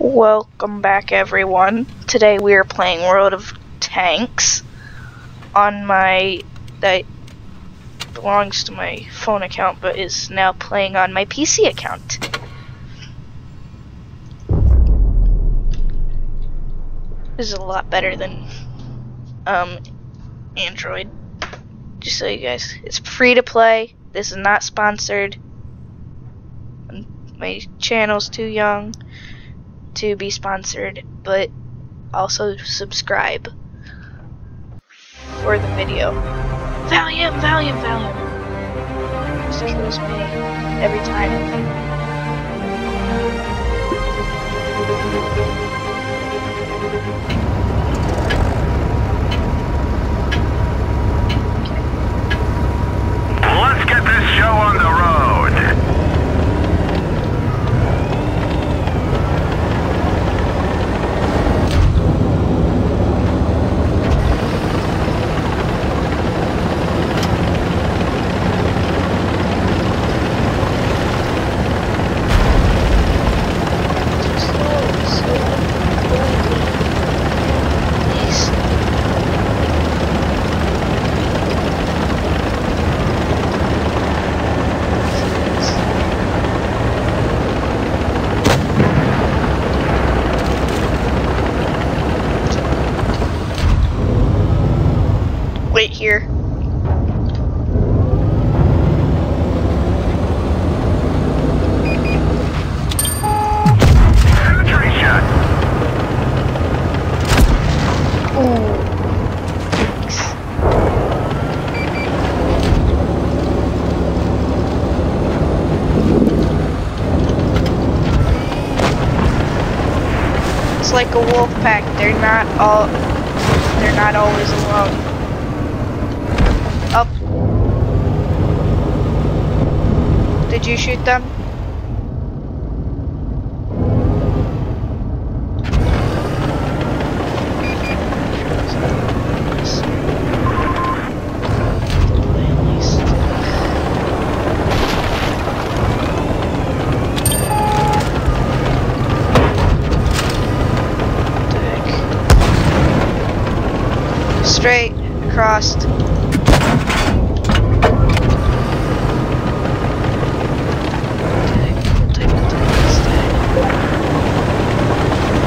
Welcome back everyone. Today we are playing World of Tanks on my that belongs to my phone account but is now playing on my PC account. This is a lot better than um Android. Just so you guys, it's free to play. This is not sponsored. My channel's too young to be sponsored, but also subscribe for the video. Valium, Valium, Valium! Kills me every time. It's like a wolf pack. They're not all. They're not always alone. Up. Did you shoot them? Straight across.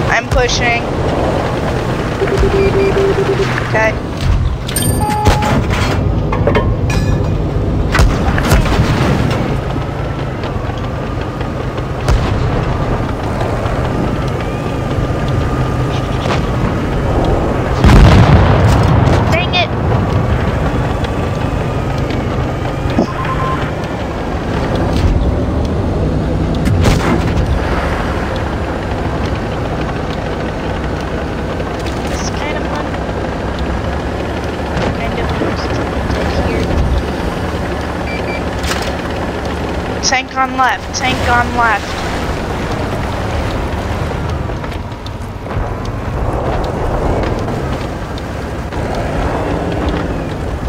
I'm pushing. Okay. Dang it! It's kind of fun. Kind of like here. Tank on left. Tank on left.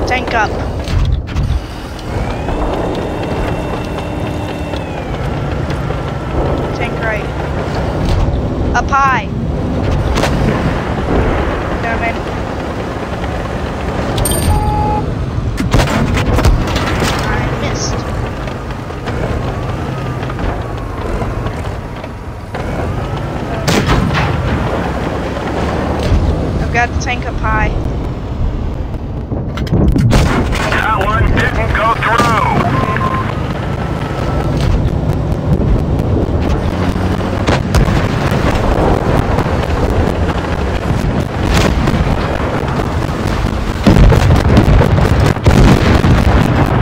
Tank up. Tank right. Up high. Got the tank up high. That one didn't go through.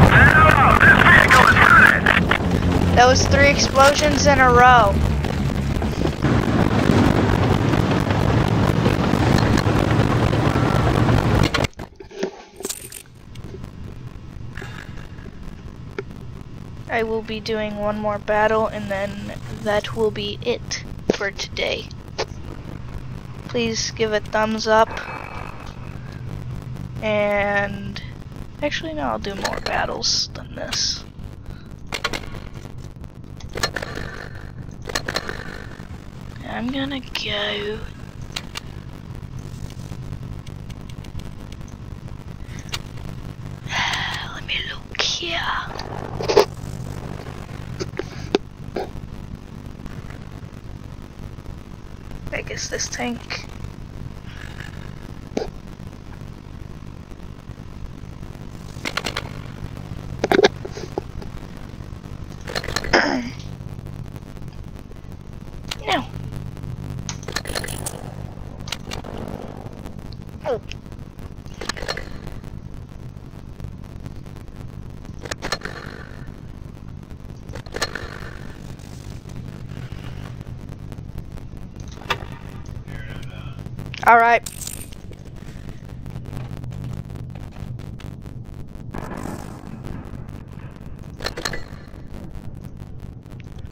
Now, this vehicle is running. That was three explosions in a row. I will be doing one more battle and then that will be it for today. Please give a thumbs up. And actually no, I'll do more battles than this. I'm gonna go. Let me look here. I guess this tank. no. Oh. All right.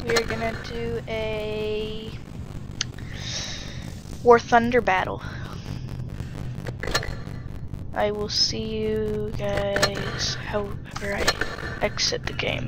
We're gonna do a War Thunder battle. I will see you guys however I exit the game.